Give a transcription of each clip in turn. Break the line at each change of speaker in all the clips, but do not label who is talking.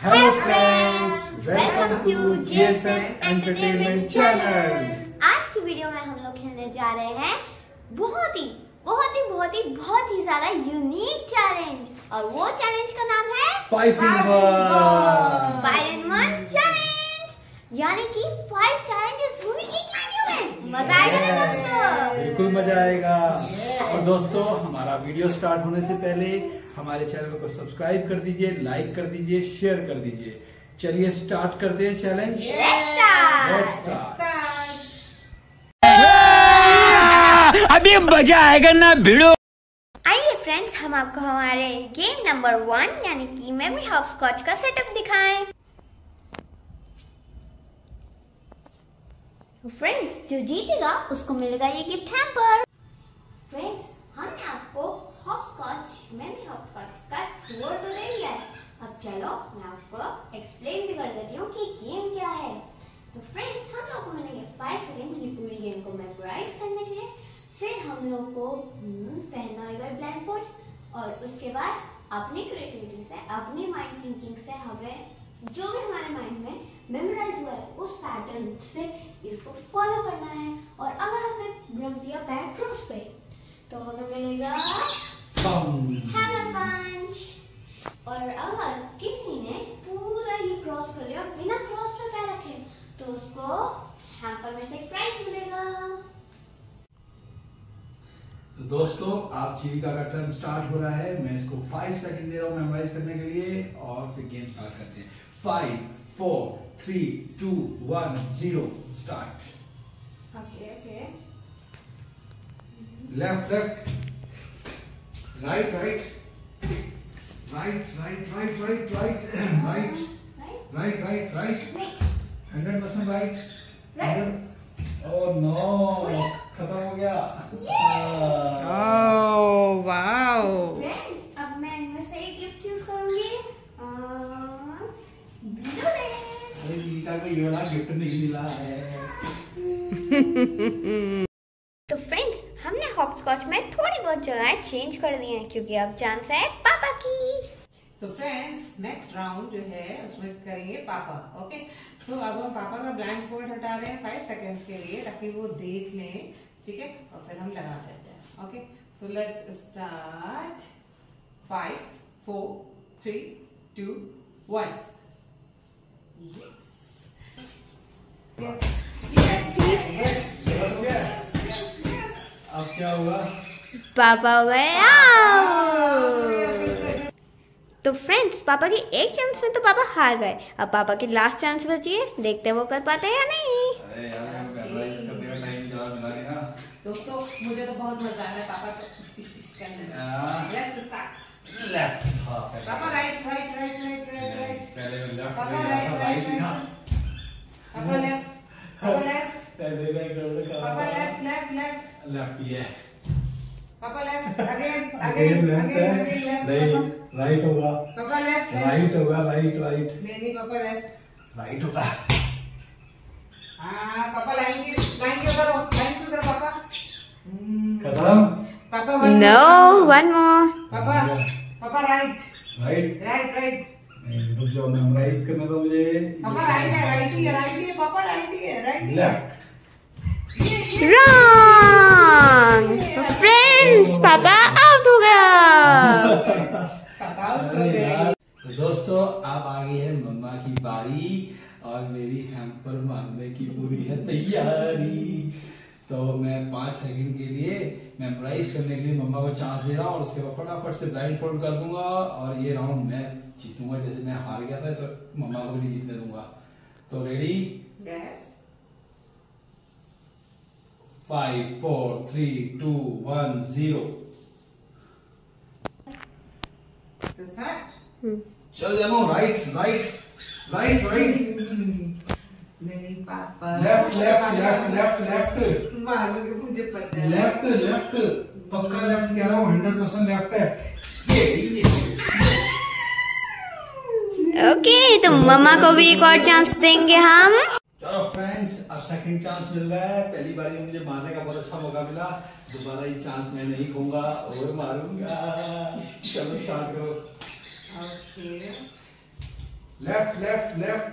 Hello friends welcome to GSM entertainment channel
आज की video में हम लोग खेलने जा रहे हैं बहुत ही बहुत ही बहुत ही बहुत ही ज़्यादा यूनिक चैलेंज और वो चैलेंज का नाम है
five in one
five in one challenge यानी कि फाइव चैलेंजेस वो भी एक ही वीडियो में। मज़ा आएगा ना दोस्तों?
बिल्कुल मज़ा आएगा। और दोस्तों हमारा वीडियो स्टार्ट होने से पहले हमारे चैनल को सब्सक्राइब कर दीजिए लाइक कर दीजिए शेयर कर दीजिए। चलिए स्टार्ट करते हैं चैलेंज लेट्स स्टार्ट
अभी मज़ा आएगा ना भिड़ो।
आइए फ्रेंड्स हम आपको हमारे गेम नंबर वन यानी कि मेमोरी हाउस स्कॉच का सेटअप दिखाएँ। फ्रेंड्स जो जीतेगा उसको मिलेगा ये गिफ्ट हैम्पर फ्रेंड्स हमने आपको हॉपस्कॉच मेमोरी हॉपस्कॉच का टूर तो दे दिया है. अब चलो मैं आपको एक्सप्लेन भी कर देती हूँ कि गेम क्या है. तो फ्रेंड्स हम लोग को मिलेंगे फाइव सेकेंड ये पूरी गेम को मेमोराइज करने के लिए. फिर हम लोग को हम्म, पहनना होगा ब्लैंक और उसके बाद अपनी क्रिएटिविटी से अपनी माइंड थिंकिंग से हमें जो भी हमारे माइंड में मेमोराइज हुआ है, उस पैटर्न से इसको फॉलो करना है और अगर हमने रख दिया क्रॉस पे तो हमें मिलेगा हैमर पंच और अगर किसी ने पूरा ये क्रॉस कर लिया और बिना क्रॉस पे पैर रखे तो उसको हैम्पर में से प्राइज मिलेगा
तो दोस्तों आप जीविका का टर्न स्टार्ट हो रहा है। मैं इसको फाइव सेकंड दे रहा हूँ मेमोराइज करने के लिए और फिर गेम स्टार्ट करते हैं। Five four three two one zero start
okay okay
left left right right right right right right right right
right
right right hundred percent right
और
ओह नो खत्म हो गया।
Oh, wow.
फ्रेंड्स अब मैं इनमें से एक गिफ्ट चूज़ करूँगी। ब्लू रेस
अरे गीता को ये वाला गिफ्ट नहीं मिला है।
तो फ्रेंड्स हमने हॉपस्कॉच में थोड़ी बहुत जगहें चेंज कर दी हैं क्योंकि अब चांस है पापा की।
So friends, next round जो है उसमें करेंगे पापा ओके okay? तो अब हम पापा का ब्लैंक फोल्ड हटा रहे हैं फाइव सेकेंड्स के लिए ताकि वो देख लें ठीक है? और फिर हम लगा देते हैं okay so let's start five four three two one
अब क्या हुआ
पापा हो गए। तो फ्रेंड्स पापा की एक चांस में तो पापा हार गए। अब पापा की लास्ट चांस बची है। देखते हैं वो कर पाते हैं या नहीं।
दोस्तों मुझे तो बहुत मज़ा आ रहा है पापा तो इस इस करने में। लेट्स स्टार्ट
लेफ़्ट
पापा right right right right right right
पहले मैं लेफ़्ट
पापा राइट राइट
राइट
पापा लेफ़्ट पापा लेफ़्ट
पहले मैं गलत कर
पापा लेफ़्ट लेफ़्ट लेफ़्ट
लेफ़्ट ये
पापा left again
again
again again again left
नहीं राइट होगा।
पापा लेफ़्ट
राइट होगा राइट राइट
नहीं नहीं पापा लेफ़्ट
राइट होगा।
हाँ पापा के लाइन के ऊपर हो लाइन पापा।
खत्म
पापा वन
नो वन मोर
पापा पापा राइट
राइट
राइट राइट
रुक जाओ मेमोराइज करना था मुझे।
पापा राइट है राइट ही है राइट ही है पापा राइट ही है राइट
लेफ़्ट
रॉन्ग फ्रेंड्स पापा आउट हो गया।
तो दोस्तों अब आ गई है मम्मा की बारी। और मेरी हैम्पर मारने की पूरी है तैयारी। तो मैं पाँच सेकंड के लिए मेमोराइज करने के लिए मम्मा को चांस दे रहा हूँ और उसके बाद फटाफट से ब्लाइंड फोल्ड कर दूँगा और ये राउंड मैं जीतूँगा जैसे मैं हार गया था तो मम्मा को भी नहीं जीतने दूँगा। तो ready
yes
five four three two one zero
तो
चल जानो राइट राइट राइट राइट
नहीं पापा।
Left left left left left
मारोगे मुझे पता है।
लेफ़्ट लेफ़्ट पक्का लेफ़्ट कह रहा हूँ हंड्रेड परसेंट लेफ़्ट है।
ओके तो मम्मा को भी एक और चांस देंगे हम।
चलो फ्रेंड्स अब सेकंड चांस मिल रहा है। पहली बार में मुझे मारने का बहुत अच्छा मौका मिला। दोबारा ये चांस मैं नहीं खूँगा और मारूँगा। चलो स्टार्ट करो।
ओके
लेफ़्ट लेफ़्ट लेफ़्ट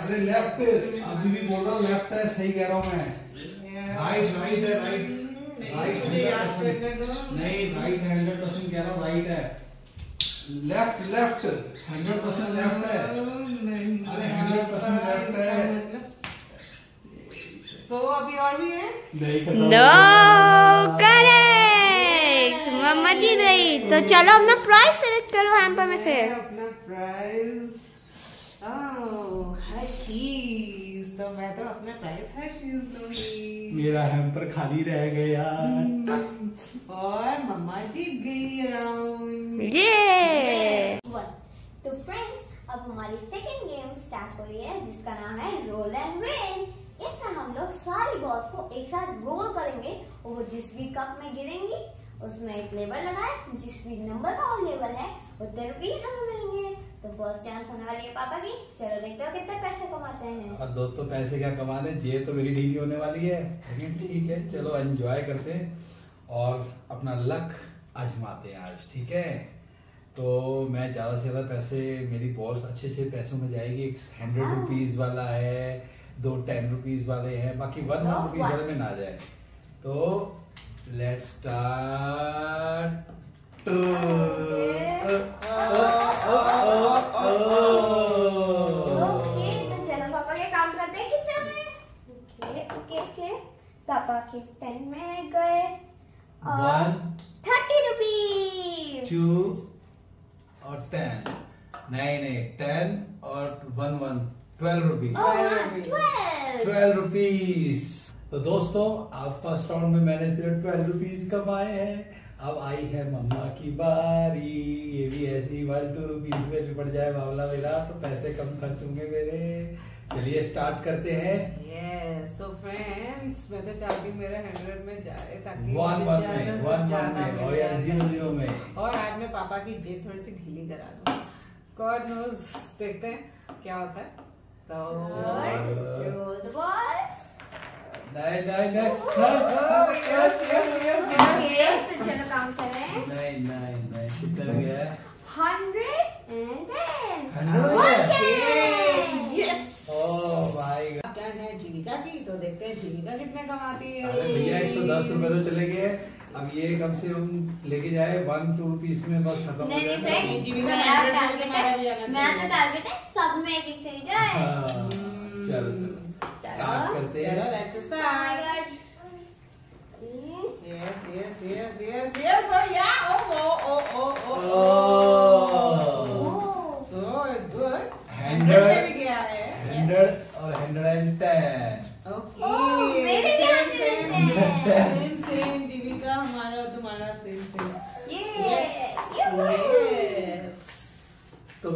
अरे लेफ़्ट अभी भी बोल रहा हूँ लेफ़्ट है सही कह रहा हूँ मैं। राइट राइट है राइट राइट हंड्रेड। नहीं राइट है हंड्रेड परसेंट कह रहा हूँ राइट है। Left left hundred percent left है। अरे 100% left है।
सो अभी और भी है?
नहीं
मम्मा जी गई तो चलो अपना प्राइस सेलेक्ट करो हैम्पर में से।
अपना प्राइस हर्शीज तो मैं तो अपना प्राइस हर्शीज लूँगी
मेरा हैम्पर खाली रह गया।
और मम्मा जीत गई राउंड
ये तो फ्रेंड्स अब हमारी सेकंड गेम स्टार्ट हो रही है जिसका नाम है रोल एंड विन इसमें हम लोग सारी बॉल्स को एक साथ रोल करेंगे और वो जिस भी कप में गिरेंगी उसमें एक लेबल लगाए जिस भी नंबर का वो लेबल है उतने रुपीज़ हमें मिलेंगे। तो फ़र्स्ट चांस होने वाली है पापा की। चलो देखते हो कितने पैसे कमाते हैं।
और दोस्तों पैसे क्या कमाने जेब तो मेरी ढीली होने वाली है। लेकिन ठीक है चलो एंजॉय करते हैं। और अपना लक आजमाते हैं आज ठीक है? तो मैं ज़्यादा से ज़्यादा पैसे मेरी बॉल्स अच्छे अच्छे पैसों में जाएगी। एक हंड्रेड
हाँ।
रुपीज़ वाला है दो टेन रुपीज़ वाले हैं बाकी वन रुपीज़ वाले में ना जाए। तो स्टार्ट
ओके तो चलो पापा के काम करते हैं कितने में? ओके ओके ओके पापा के टेन में गए। और
वन
थर्टी रुपीज़
टू और टेन नहीं नहीं टेन और one one twelve rupees
twelve
rupees तो दोस्तों आप फ़र्स्ट राउंड में मैंने सिर्फ़ ट्वेल्व रुपीज़ कमाए हैं। अब आई है मम्मा की बारी। ये भी ऐसे ही वन टू रुपीज़ में निपट जाए मामला मेरा तो पैसे कम खर्च होंगे मेरे। चलिए स्टार्ट करते हैं।
यस सो फ्रेंड्स मैं तो चाहती हूँ मेरे हंड्रेड में जाए ताकि
वन में वन वन में और या ज़ीरो ज़ीरो में।
और आज मैं पापा की जेब थोड़ी सी ढीली करा दूँ। गॉड नोज़ देखते हैं क्या होता है।
द बॉल्स
नहीं नहीं नहीं।
यस यस यस
तो चलो काम करें
नहीं नहीं नहीं कितना गया? है
hundred and ten
hundred
yes
oh my God
turn है जीविका की तो देखते हैं जीविका कितने कमाती है।
अरे भैया एक सौ दस रुपए तो चले गए। अब ये कम से कम लेके जाए वन टू रुपीज़ में बस खत्म हो
नहीं नहीं
जाए
मेरा टारगेट
तुम्हारा भी जाना
मेरा
चाहिए।
टारगेट है सब में एक जाए।
हाँ, चलो चलो। स्टार्ट करते
चलो
हैं
let's
Oh my
start
gosh. Hmm,
Yes, yes, yes, yes, yes. Oh yeah. Oh, oh, oh, oh, oh.
Oh.
Oh,
So it's good.
Hundred.
में भी गया है.
हंड्रेड और hundred and ten
Okay.
Oh, मेरे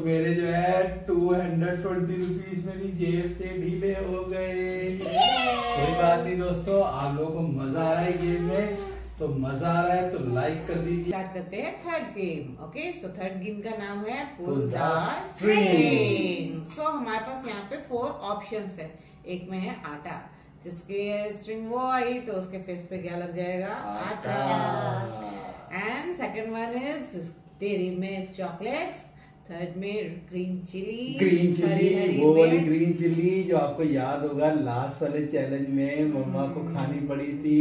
मेरे जो है टू हंड्रेड ट्वेंटी रुपीज़ मेरी जेब से ढीले हो गए। कोई बात नहीं दोस्तों आप लोगों को मज़ा आ रहा है गेम में तो मज़ा आ रहा है तो लाइक कर दीजिए।
स्टार्ट करते हैं third game okay so third game का नाम है पुल द स्ट्रिंग सो हमारे पास यहाँ पे फोर ऑप्शंस है। एक में है आटा जिसके स्ट्रिंग वो आई तो उसके फेस पे क्या लग जाएगा? आटा। And second one is dairy milk chocolates third में ग्रीन चिली
ग्रीन
हरी
वो वाली ग्रीन चिल्ली जो आपको याद होगा लास्ट वाले चैलेंज में मम्मा को खानी पड़ी थी।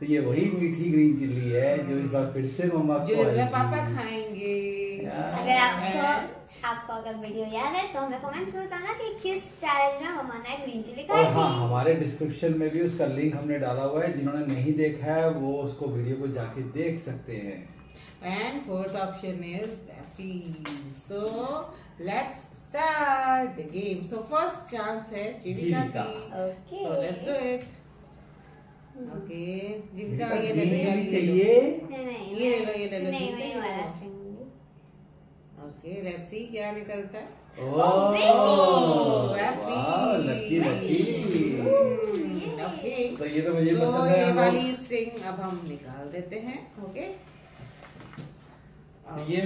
तो ये वही मीठी ग्रीन चिल्ली है जो इस बार फिर से मम्मा को
जो इसमें
आएगी।
पापा खाएँगे।
अगर आपको आपको अगर वीडियो याद है तो हमें कमेंट में बताना कि किस चैलेंज में मम्मा ने ग्रीन चिली
और
खाई
हाँ हमारे डिस्क्रिप्शन में भी उसका लिंक हमने डाला हुआ है जिन्होंने नहीं देखा है वो उसको वीडियो को जाके देख सकते हैं।
And fourth option is Happy. So let's start the game. So first chance है जीविका। की.
Okay
So let's do it. Okay. Jeevika ये ले लो.
चाहिए
नहीं नहीं
ये ले लो, ये ले लो,
नहीं ये वाला string
Okay, let's see क्या निकलता है.
Lucky lucky
Hmm, Okay.
तो ये तो मुझे पसंद है
ये वाली
लोग-
अब हम निकाल देते हैं. Okay.
ये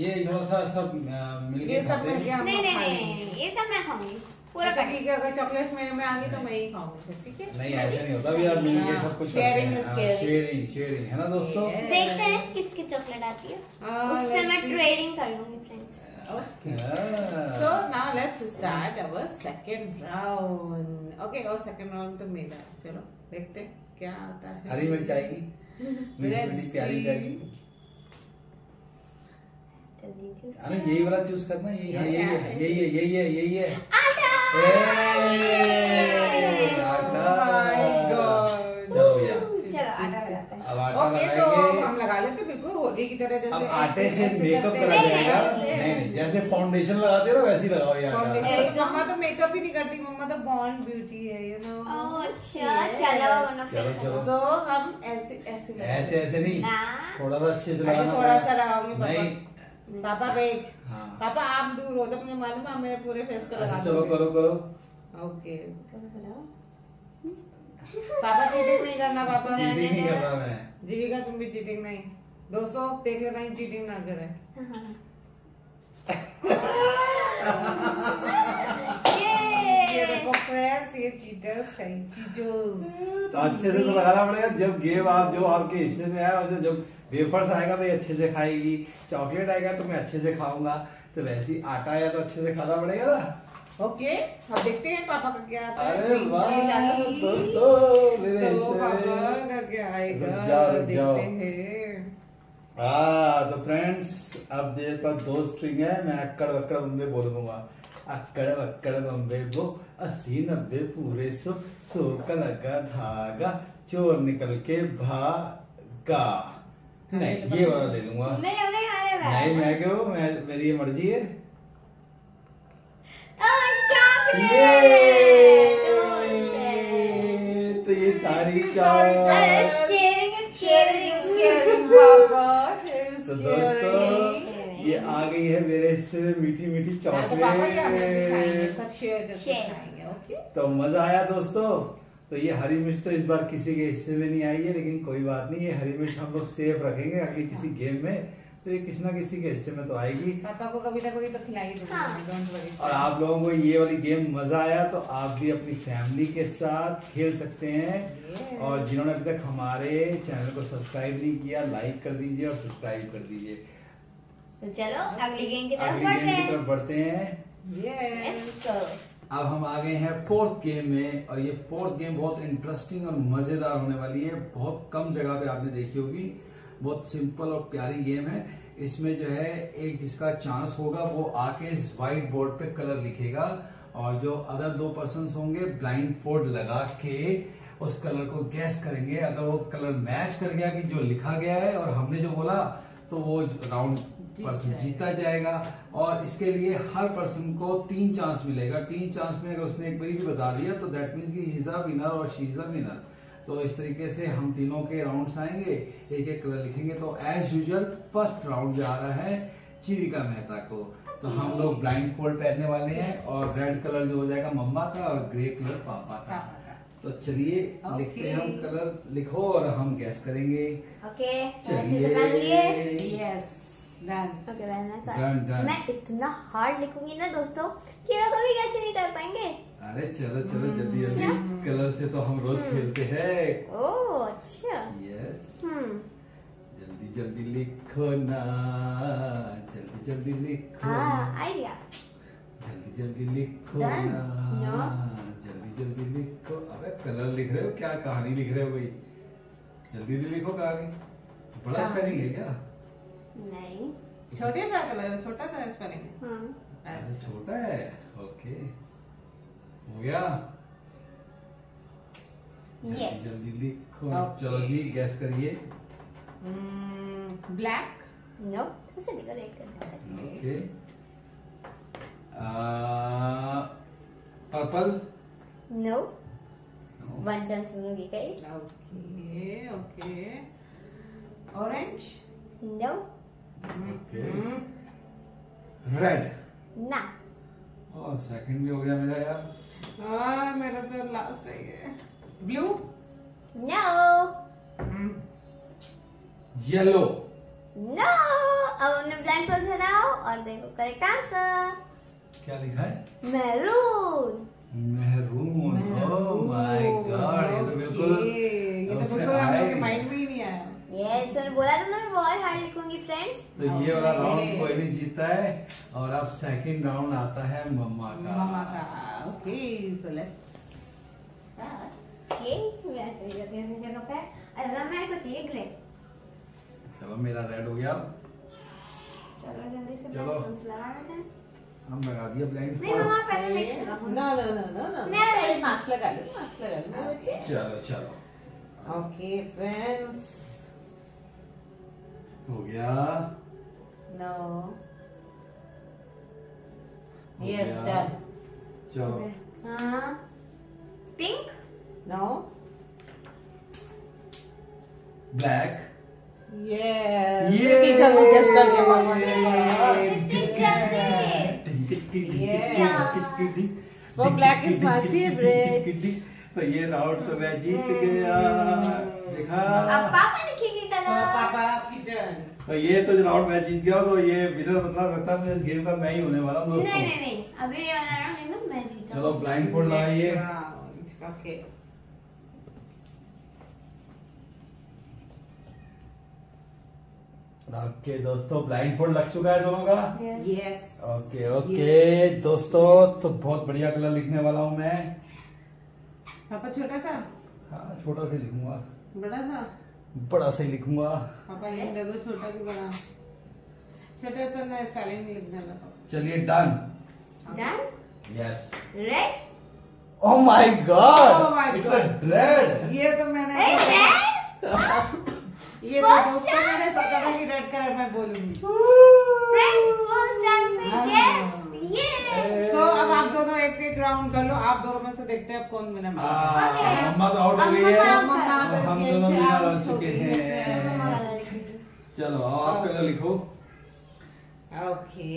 ये थोड़ा सा सब मिलके
ये सब
खाते।
मिलके हम
नहीं नहीं नहीं ये सब मैं खाऊँगी पूरा
अच्छा,
पैकेट।
ठीक है अगर चॉकलेट मेरे में आनी तो मैं ही खाऊँगी फिर ठीक है?
नहीं ऐसा नहीं होता भी आप मिलके
हाँ,
सब कुछ
is
शेयरिंग शेयरिंग है ना दोस्तों?
देखते हैं किसकी चॉकलेट आती है।
हाँ,
उससे मैं ट्रेडिंग कर लूँगी friends
Okay. So now let's start our second round. Okay, और second round तो मेरा चलो देखते हैं क्या आता है.
हरी मिर्च आएगी। प्यारी
see.
अरे यही वाला चूज़ करना यही हाँ, यही है यही है यही है यही है।
आटा।
Oh
हैं।
अब आटा
तो
लगाएँगे।
हम लगा लेते हैं बिल्कुल होली की तरह जैसे
अब आटे
ऐसे-
से
ऐसे
मेकअप करा
हैं।
जाएगा।
नहीं,
नहीं जैसे फाउंडेशन लगाते हो ना वैसे लगाओ ये आटा।
Foundation-
एकदम।
मम्मा तो मेकअप ही नहीं करती मम्मा तो बॉन्ड ब्यूटी है यू नो
ओह, अच्छा चलो
चलो, चलो।
तो हम ऐसे ऐसे।
ऐसे ऐसे नहीं। थोड़ा सा अच्छे से
ऐसे
लगाना
थोड़ा सा। लगाऊँगी
नहीं
पापा बैठ। वेट
हाँ।
पापा आप दूर हो तो मुझे मालूम है मेरे पूरे फेस पे लगा
अच्छा, चलो करो करो
ओके
करो, करो।
पापा चीटिंग नहीं करना पापा।
चीटिंग नहीं करना मैं।
जीविका तुम भी चीटिंग नहीं। दोस्तों देख लेना चीटिंग ना करे। फ्रेंड्स ये चीटर्स है चीटर्स
तो अच्छे से तो लगाना पड़ेगा जब गेम आप जो आपके हिस्से में आया उसे जब वेफर्स आएगा तो ये अच्छे से खाएगी चॉकलेट आएगा तो मैं अच्छे से खाऊँगा तो वैसे ही आटा आया तो अच्छे से खाना पड़ेगा ना।
ओके अब देखते हैं पापा का क्या आता है
अरे वाह। दोस्तों मेरे
तो पापा का क्या आएगा
जाओ, जाओ।
हैं।
तो फ्रेंड्स अब मेरे पास दो स्ट्रिंग है मैं अक्कड़ बक्कड़ बम्बे बोल दूँगा। अक्कड़ बक्कड़ बम्बे वो अस्सी नब्बे पूरे सो सो का लगा धागा चोर निकल के भागा। नहीं ये वाला ले लूँगा
नहीं नहीं
नहीं मैं क्यों? मैं मेरी ये मर्ज़ी है। ये तो ये सारी चार तो दोस्तों। ये आ गई है मेरे हिस्से में मीठी मीठी
हाँ, तो
चॉकलेट।
सब शेयर करके
Share।
खाएँगे ओके
तो मज़ा आया दोस्तों। तो ये हरी मिर्च तो इस बार किसी के हिस्से में नहीं आई है लेकिन कोई बात नहीं ये हरी मिर्च हम लोग सेफ़ रखेंगे अगली किसी गेम में। तो ये किसी ना किसी के हिस्से में तो आएगी।
पापा को कभी ना कभी तो खिलाई
हाँ।
दूँगी
और आप लोगों को ये वाली गेम मज़ा आया तो आप भी अपनी फैमिली के साथ खेल सकते हैं। और जिन्होंने अभी तक हमारे चैनल को सब्सक्राइब नहीं किया लाइक कर दीजिए और सब्सक्राइब कर दीजिए।
तो चलो अगली गेम की तरफ़ बढ़ते
की
हैं।
तरफ़ बढ़ते हैं. अब हम आ गए हैं फोर्थ गेम में और ये फोर्थ गेम बहुत इंटरेस्टिंग और मज़ेदार होने वाली है। बहुत कम जगह पे आपने देखी होगी। बहुत सिंपल और प्यारी गेम है। इसमें जो है एक जिसका चांस होगा वो आके इस व्हाइट बोर्ड पे कलर लिखेगा और जो अदर दो पर्सन होंगे ब्लाइंड फोर्ड लगा के उस कलर को गैस करेंगे। अगर वो कलर मैच कर गया कि जो लिखा गया है और हमने जो बोला तो वो राउंड पर्सन जीता जाएगा और इसके लिए हर पर्सन को तीन चांस मिलेगा। तीन चांस में अगर उसने एक बारी भी बता दिया तो दैट मीन्स कि इज़ द विनर और शी इज़ द विनर तो इस तरीके से हम तीनों के राउंड्स आएँगे। एक एक कलर लिखेंगे। तो एज यूजुअल फ़र्स्ट राउंड जा रहा है चिविका मेहता को। तो हम लोग ब्लाइंड फोल्ड पहनने वाले हैं और रेड कलर जो हो जाएगा मम्मा का और ग्रे कलर पापा का। तो चलिए लिखते हैं हम कलर लिखो और हम गैस करेंगे।
ओके
चलिए।
यस डन
ओके पहन मैं इतना हार्ड लिखूँगी ना दोस्तों कि आप कभी कैसे नहीं कर पाएँगे?
अरे चलो चलो जल्दी जल्दी। कलर से तो हम रोज खेलते हैं।
ओह अच्छा।
यस
हम्म
जल्दी जल्दी लिखो ना। जल्दी जल्दी लिखो
हाँ आइडिया
जल्दी जल्दी लिखो ना। जल्दी जल्दी लिखो। अबे कलर लिख रहे हो? क्या कहानी लिख रहे हो भाई जल्दी जल्दी लिखो कहा आगे बड़ा? स्पेलिंग है क्या?
नहीं।
छोटे सा कलर छोटा सा स्पेलिंग है।
हम्म
छोटा है? ओके। हो गया? जल्दी जल्दी लिखो।
Okay.
चलो जी गैस करिए।
ब्लैक
नो उसे डेकोरेट करना है।
Okay purple
no one chance दूँगी कई
okay okay orange
no
okay red
ना
और सेकंड भी हो गया मेरा यार.
हाँ मेरा तो लास्ट है ये. ब्लू
नो
येलो
नो अब हमने ब्लैंक फोल्ड हटाओ और देखो करेक्ट आंसर
क्या लिखा है?
Maroon
maroon oh my God ये तो बिल्कुल
ये तो
उसमें
बिल्कुल हम लोग
आए
के
नहीं।
माइंड में ही नहीं आया
यस मैंने बोला था ना मैं बहुत हार्ड लिखूँगी फ्रेंड्स
तो ये वाला राउंड कोई नहीं जीता है और अब सेकंड राउंड आता है मम्मा का।
मम्मा का। ओके सो लेट्स स्टार्ट
ये मैं ही रखती अपनी जगह पे अगर मैं कुछ ये ग्रे
चलो मेरा रेड हो गया
चलो जल्दी से
चलो।
हैं
हम लगा दिया ब्लाइंड
नहीं मम्मा पहले मैं लगाऊँगी
no no no no no
नहीं।
पहले मास्क लगा लो मास्क लगा लो बच्चे
चलो चलो।
ओके फ्रेंड्स
हो गया
नौ यस डन
चलो
हाँ pink
no
black
Yes. Yay. Yay. Yay. Yay. Yeah. So black is my favorite.
तो ये राउंड तो मैं जीत गया। देखा।
अब पापा लिखेंगे कलर
पापा आपकी टर्न
तो ये तो राउंड मैं जीत गया तो ये विनर मतलब लगता है इस गेम का मैं ही होने वाला हूँ
नहीं
दोस्तों।
नहीं नहीं अभी ये वाला राउंड एकदम मैं जीता
चलो ब्लाइंड फोल्ड लगाइए
ओके
ओके दोस्तों ब्लाइंड फोल्ड लग चुका है दोनों का?
यस
ओके ओके दोस्तों तो बहुत बढ़िया कलर लिखने वाला हूँ मैं।
पापा छोटा सा?
हाँ छोटा से लिखूँगा।
बड़ा सा?
बड़ा सा ही लिखूँगा।
पापा ये दे दो छोटा की बड़ा। छोटा सा ना स्पेलिंग लिख देना
चलिए done
Done?
Yes god!
Oh my
It's
God.
a dread!
ये तो मैंने
Hey,
ये तो दोस्तों मैंने सोचा था कि रेड कलर मैं बोलूँगी। राउंड कर लो। आप दोनों में से देखते हैं कौन विनर
मम्मा ah, हम दोनों विनर चुके
हैं।
चलो आप पहले लिखो।
ओके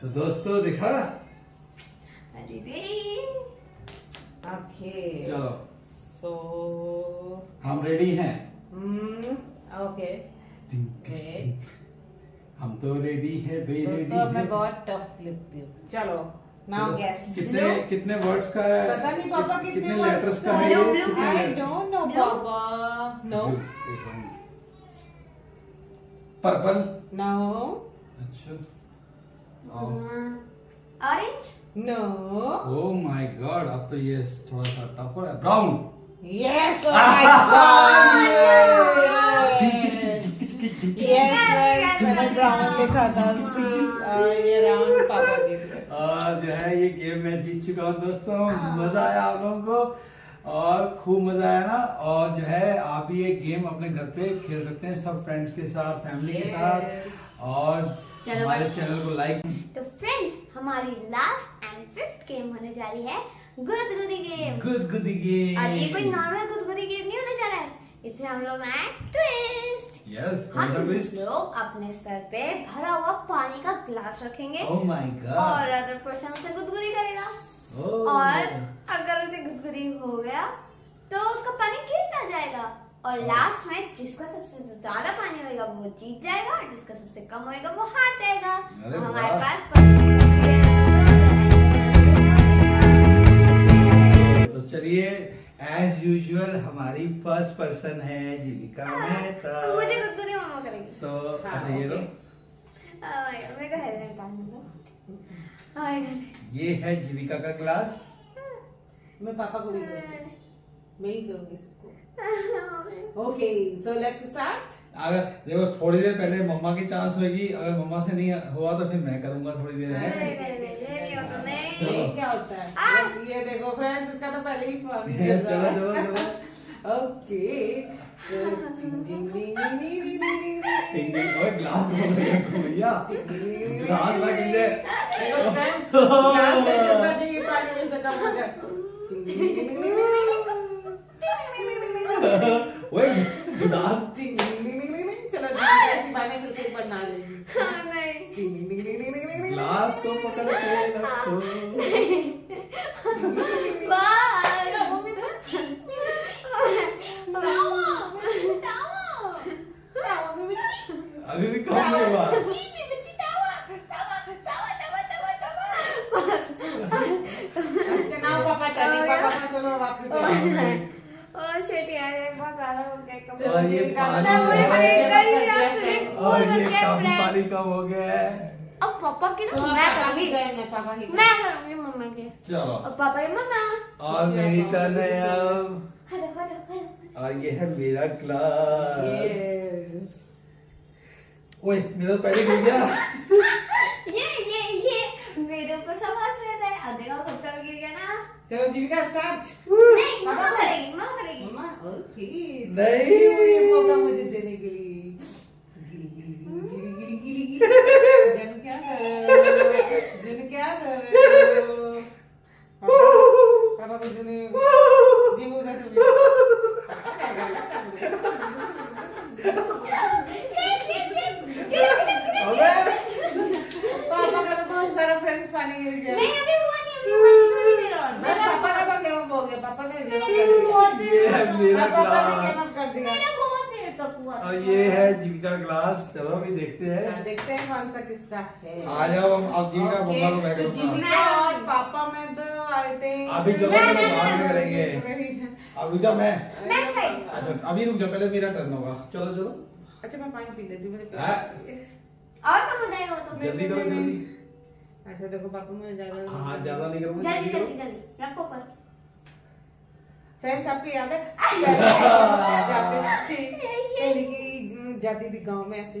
तो दोस्तों दिखा।
ओके
चलो।
सो
हम रेडी हैं।
ओके
हम तो रेडी है बे रेडी
दोस्तों मैं बहुत टफ लिखती हूँ। चलो नाउ गेस
कितने कितने वर्ड्स का है?
पता नहीं पापा कितने
कितने लेटर्स का है?
आई डोंट नो पापा। नो
पर्पल
नो
अच्छा।
Orange?
No
oh my God अब तो ये थोड़ा सा टफ हो रहा है। Brown
yes oh my God yes friends लिखा था सी और ये राउंड पापा जीत गए
और जो है ये गेम मैं जीत चुका हूँ दोस्तों। मज़ा आया आप लोगों को। और खूब मज़ा आया ना। और जो है आप ये गेम अपने घर पे खेल सकते हैं सब फ्रेंड्स के साथ फैमिली के साथ। और हमारे चैनल को लाइक
तो फ्रेंड्स हमारी लास्ट एंड फिफ्थ गेम होने जा रही है गुदगुदी गेम
गुदगुदी गेम
और ये कोई नॉर्मल गुदगुदी गेम नहीं होने जा रहा है। इसमें हम लोग आए ट्विस्ट
सा
हम लोग अपने सर पे भरा हुआ पानी का ग्लास रखेंगे।
ओह माय
और अदर पर्सन उसे गुदगुदी करेगा।
Oh.
और अगर उसे गुदगुदी हो गया तो उसका पानी गिरता जाएगा। और लास्ट में जिसका सबसे ज़्यादा पानी होएगा वो जीत जाएगा। और जिसका सबसे कम होएगा वो हार जाएगा।
अरे
हमारे पास
तो चलिए एज यूजुअल हमारी फ़र्स्ट पर्सन है जीविका मेहता।
मुझे गुदगुदी मामा करेंगे।
तो
हाँ,
अच्छा ये लो।
मेरे को हेलमेट.
ये है जीविका का क्लास
मैं पापा को भी करूँगी। मैं ही करूँगी सबको। ओके सो लेट्स स्टार्ट
अगर देखो थोड़ी देर पहले मम्मा की चांस होगी अगर मम्मा से नहीं हुआ तो फिर मैं करूँगा थोड़ी देर
में क्या होता है
आ,
ये देखो फ्रेंड्स इसका तो पहले ही फ़ोन
चलो चलो चलो
ओके
ग्लास ग्लास
देखो फ्रेंड्स ग्लास में पानी में से कम वही गिटार टिंग टिंग टिंग टिंग चलो ऐसी बातें फिर से एक बार ना जाएगी
हाँ नहीं
टिंग टिंग टिंग टिंग टिंग
ग्लास को पकड़ के रखो नहीं
गया कम friend।
पानी कम हो गया है।
अब पापा की
तो
ना मैं करूँगी।
मैं पापा की
मैं करूँगी मम्मा के।
चलो
और पापा की मम्मा।
और मेरी टर्न है अब
हेलो हेलो हेलो
और ये है मेरा क्लास ओए मेरा तो पहले गिर गया।
ये ये ये मेरे ऊपर सब हंस रहे थे। अब देखो खुद का भी गिर गया ना।
चलो जीविका स्टार्ट
नहीं मम्मा करेगी मम्मा करेगी।
मम्मा ओके।
नहीं।
ये मौका मुझे देने के लिए गिरी गिरी गिरी गिरी गिरी गिरी गिरी जन क्या कर रहे हो जन क्या कर रहे हो पापा पापा को जने जीवो का
अबे
पापा का तो बहुत सारा फ्रेंड्स पानी गिर गया
नहीं अभी हुआ नहीं अभी हुआ नहीं थोड़ी देर और
बस पापा का तो गेम हो गया पापा ने गेम कर
मेरा बहुत
दिया
ये है मेरा
पापा ने
क्लास
गेम कर दिया
मेरा बहुत देर तक हुआ था
और ये है जीविका क्लास चलो अभी देखते
हाँ,
हैं
देखते हैं कौन सा किसका है।
आ जाओ हम अब जीविका मम्मा को
तो जीविका और पापा में तो आई थिंक
अभी चलो
मैं-
चलो
मैं-
में करेंगे। अब रुक जाओ मैं अच्छा अभी रुक जाओ पहले मेरा टर्न होगा। चलो चलो।
अच्छा मैं पानी पी लेती हूँ मेरे
हाँ।
और कम हो जाएगा तो?
जल्दी करो जल्दी।
अच्छा देखो पापा मुझे ज़्यादा
हाँ ज़्यादा नहीं करूँगा
जल्दी
जल्दी
जल्दी रखो पर
फ्रेंड्स आपको याद है? जाती थी गाँव में ऐसे।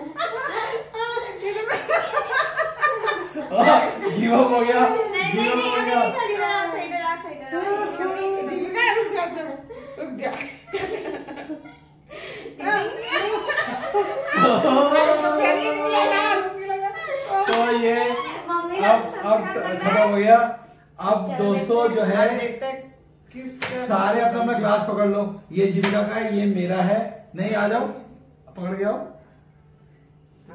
गिव अप हो गया।
नहीं
गिव
नहीं
अप हो गया।
और थोड़ी देर और थोड़ी देर और
जीविका रुक जा रुक जा
तो ये अब अब खत्म हो गया अब दोस्तों जो है सारे अपना अपना ग्लास पकड़ लो। ये जीविका का है ये मेरा है। नहीं आ जाओ। पकड़ के आओ।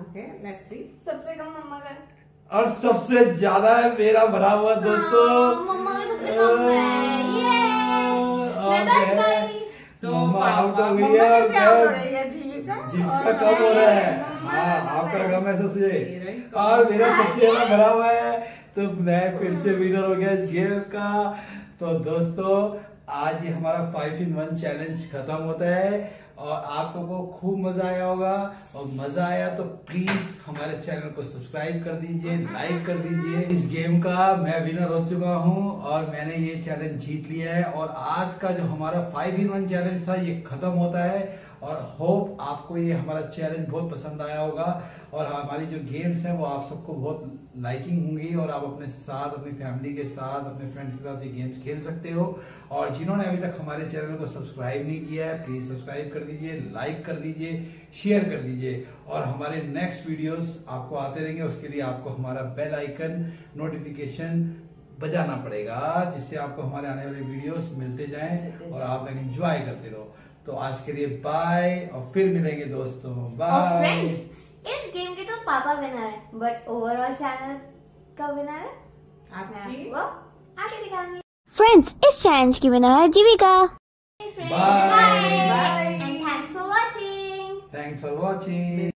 ओके लेट्स सी
सबसे कम मम्मा का
और सबसे ज़्यादा है मेरा भरा हुआ दोस्तों।
हाँ, है
है।
गई
तो
मम्मा आउट हो गई है
हो है।
जिसका कम हो रहा है। हाँ आपका
है।
कम है सबसे।
ही
और मेरा सबसे ज़्यादा भरा हुआ है। तो मैं फिर से विनर हो गया इस गेम का। तो दोस्तों आज ये हमारा फाइव इन वन चैलेंज खत्म होता है। और आप लोगों को खूब मज़ा आया होगा। और मज़ा आया तो प्लीज़ हमारे चैनल को सब्सक्राइब कर दीजिए लाइक कर दीजिए। इस गेम का मैं विनर हो चुका हूँ और मैंने ये चैलेंज जीत लिया है। और आज का जो हमारा फाइव इन वन चैलेंज था, ये खत्म होता है। और होप आपको ये हमारा चैलेंज बहुत पसंद आया होगा। और हमारी जो गेम्स हैं वो आप सबको बहुत लाइकिंग होंगी और आप अपने साथ, अपनी फैमिली के साथ, अपने फ्रेंड्स के साथ ये गेम्स खेल सकते हो। और जिन्होंने अभी तक हमारे चैनल को सब्सक्राइब नहीं किया है प्लीज़ सब्सक्राइब कर दीजिए लाइक कर दीजिए शेयर कर दीजिए। और हमारे नेक्स्ट वीडियोस आपको आते रहेंगे, उसके लिए आपको हमारा बेल आइकन नोटिफिकेशन बजाना पड़ेगा, जिससे आपको हमारे आने वाले वीडियोस मिलते जाएँ और आप एंजॉय करते रहो। तो आज के लिए बाय और फिर मिलेंगे दोस्तों. बाय
फ्रेंड्स इस गेम के तो पापा विनर है बट ओवरऑल चैनल का विनर है? आप
आपकी
आपको आगे दिखाएँगे
फ्रेंड्स इस चैलेंज की विनर है Jivika.
Bye
bye
and thanks for watching
thanks for watching